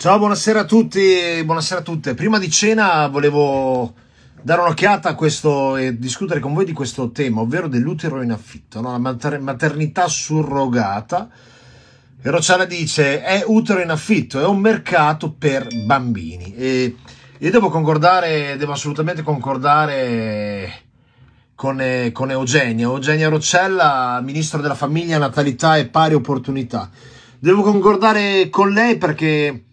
Ciao, buonasera a tutti, buonasera a tutte. Prima di cena volevo dare un'occhiata a questo e discutere con voi di questo tema, ovvero dell'utero in affitto, no? la mater- maternità surrogata. E Rocciala dice è utero in affitto, è un mercato per bambini. E io devo concordare, devo assolutamente concordare con, con Eugenia, Eugenia Roccella, ministro della famiglia, natalità e pari opportunità. Devo concordare con lei perché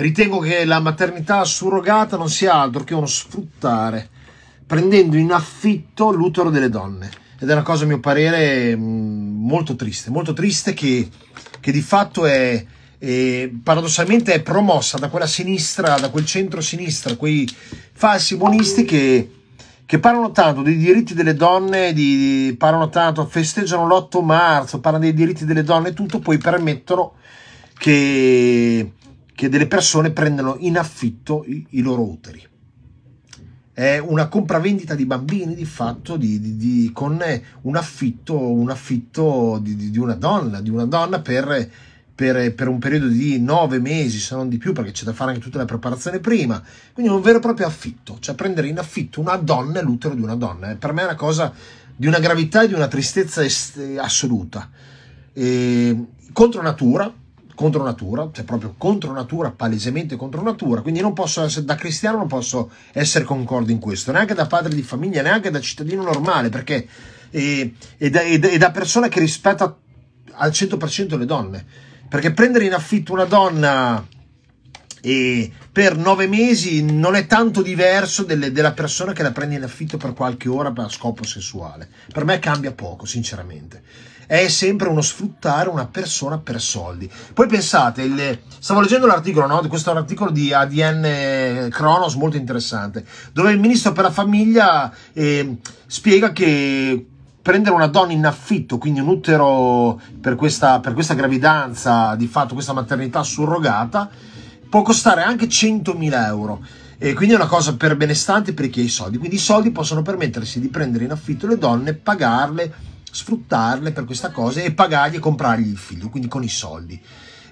Ritengo che la maternità surrogata non sia altro che uno sfruttare, prendendo in affitto l'utero delle donne. Ed è una cosa, a mio parere, mm, molto triste, molto triste che, che di fatto è, è, paradossalmente è promossa da quella sinistra, da quel centro-sinistra, quei falsi buonisti che, che parlano tanto dei diritti delle donne, di, parlano tanto, festeggiano l'8 marzo, parlano dei diritti delle donne e tutto, poi permettono che che delle persone prendano in affitto i, i loro uteri. È una compravendita di bambini di fatto di, di, di, con un affitto, un affitto di, una donna, di una donna per, per, per, un periodo di nove mesi, se non di più, perché c'è da fare anche tutta la preparazione prima. Quindi un vero e proprio affitto, cioè prendere in affitto una donna e l'utero di una donna. Per me è una cosa di una gravità e di una tristezza assoluta. E, contro natura, contro natura, cioè proprio contro natura, palesemente contro natura, quindi non posso essere, da cristiano non posso essere concordo in questo, neanche da padre di famiglia, neanche da cittadino normale, perché è, è, da, è, da, persona che rispetta al 100% le donne, perché prendere in affitto una donna e per nove mesi non è tanto diverso delle, della persona che la prende in affitto per qualche ora per scopo sessuale. Per me cambia poco, sinceramente è sempre uno sfruttare una persona per soldi. Poi pensate, il, stavo leggendo l'articolo, no? questo è un articolo di ADN Kronos molto interessante, dove il ministro per la famiglia eh, spiega che prendere una donna in affitto, quindi un utero per questa, per questa gravidanza, di fatto questa maternità surrogata, può costare anche 100.000 euro. E quindi è una cosa per benestanti per chi ha i soldi. Quindi i soldi possono permettersi di prendere in affitto le donne, pagarle, sfruttarle per questa cosa e pagargli e comprargli il figlio, quindi con i soldi.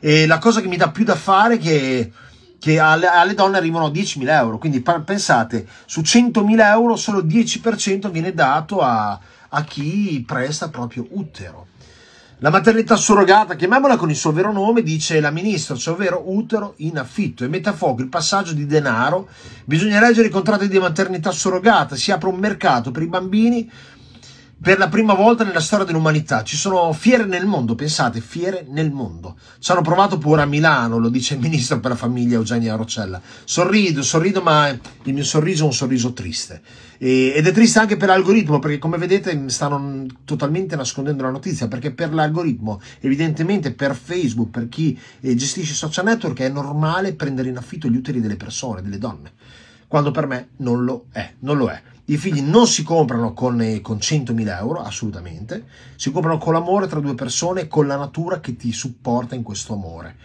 E la cosa che mi dà più da fare è che, che alle, alle, donne arrivano 10.000 euro, quindi pensate, su 100.000 euro solo 10% viene dato a, a chi presta proprio utero. La maternità surrogata, chiamiamola con il suo vero nome, dice la ministra, cioè ovvero utero in affitto e mette a fuoco il passaggio di denaro. Bisogna leggere i contratti di maternità surrogata, si apre un mercato per i bambini per la prima volta nella storia dell'umanità ci sono fiere nel mondo, pensate, fiere nel mondo. Ci hanno provato pure a Milano, lo dice il ministro per la famiglia Eugenia Roccella. Sorrido, sorrido, ma il mio sorriso è un sorriso triste. E, ed è triste anche per l'algoritmo, perché come vedete stanno totalmente nascondendo la notizia, perché per l'algoritmo, evidentemente per Facebook, per chi eh, gestisce i social network, è normale prendere in affitto gli utili delle persone, delle donne, quando per me non lo è, non lo è. I figli non si comprano con, eh, con 100.000 euro, assolutamente, si comprano con l'amore tra due persone e con la natura che ti supporta in questo amore.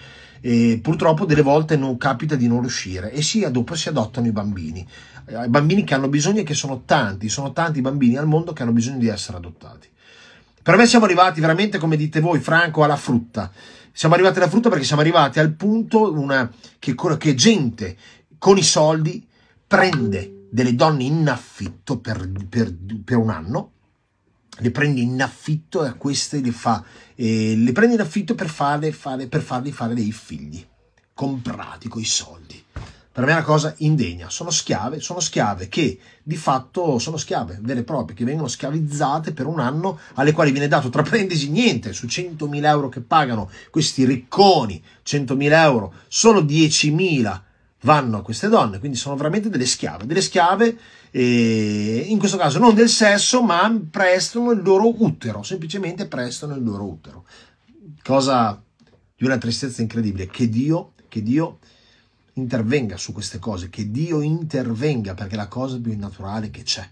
E purtroppo delle volte non capita di non riuscire e si, dopo si adottano i bambini, i bambini che hanno bisogno e che sono tanti, sono tanti i bambini al mondo che hanno bisogno di essere adottati. Per me siamo arrivati veramente, come dite voi, Franco, alla frutta. Siamo arrivati alla frutta perché siamo arrivati al punto una, che, che gente con i soldi prende delle donne in affitto per, per, per un anno, le prende in affitto e a queste le fa, eh, le prende in affitto per, farle, fare, per fargli fare dei figli, comprati con i soldi. Per me è una cosa indegna, sono schiave, sono schiave che di fatto sono schiave vere e proprie, che vengono schiavizzate per un anno, alle quali viene dato tra parentesi niente, su 100.000 euro che pagano questi ricconi, 100.000 euro, solo 10.000 vanno a queste donne, quindi sono veramente delle schiave, delle schiave eh, in questo caso non del sesso, ma prestano il loro utero, semplicemente prestano il loro utero. Cosa di una tristezza incredibile, che Dio, che Dio intervenga su queste cose, che Dio intervenga perché è la cosa più naturale che c'è.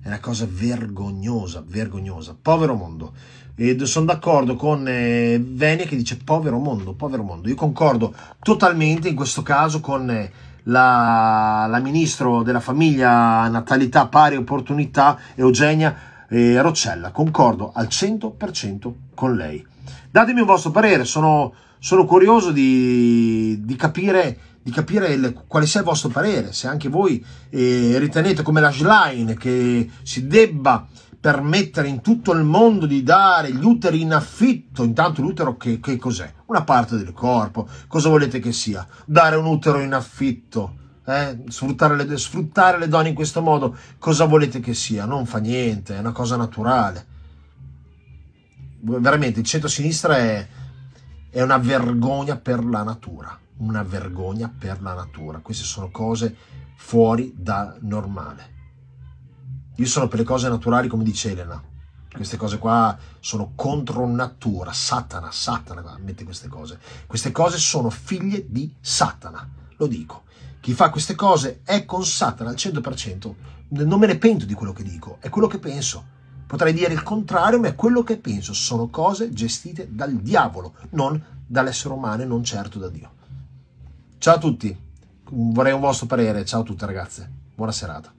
È una cosa vergognosa, vergognosa. Povero mondo. E sono d'accordo con eh, Venia che dice povero mondo, povero mondo. Io concordo totalmente in questo caso con eh, la, la ministro della famiglia, natalità, pari opportunità, Eugenia eh, Roccella. Concordo al 100% con lei. Datemi un vostro parere, sono sono curioso di, di capire, di capire il, quale sia il vostro parere, se anche voi eh, ritenete come la Schlein che si debba permettere in tutto il mondo di dare gli uteri in affitto, intanto l'utero che, che cos'è? Una parte del corpo, cosa volete che sia? Dare un utero in affitto, eh? sfruttare, le, sfruttare le donne in questo modo, cosa volete che sia? Non fa niente, è una cosa naturale. Veramente il centro-sinistra è, è una vergogna per la natura, una vergogna per la natura. Queste sono cose fuori da normale. Io sono per le cose naturali come dice Elena. Queste cose qua sono contro natura, Satana, Satana mette queste cose. Queste cose sono figlie di Satana, lo dico. Chi fa queste cose è con Satana al 100%. Non me ne pento di quello che dico, è quello che penso. Potrei dire il contrario, ma è quello che penso. Sono cose gestite dal diavolo, non dall'essere umano e non certo da Dio. Ciao a tutti, vorrei un vostro parere. Ciao a tutte ragazze, buona serata.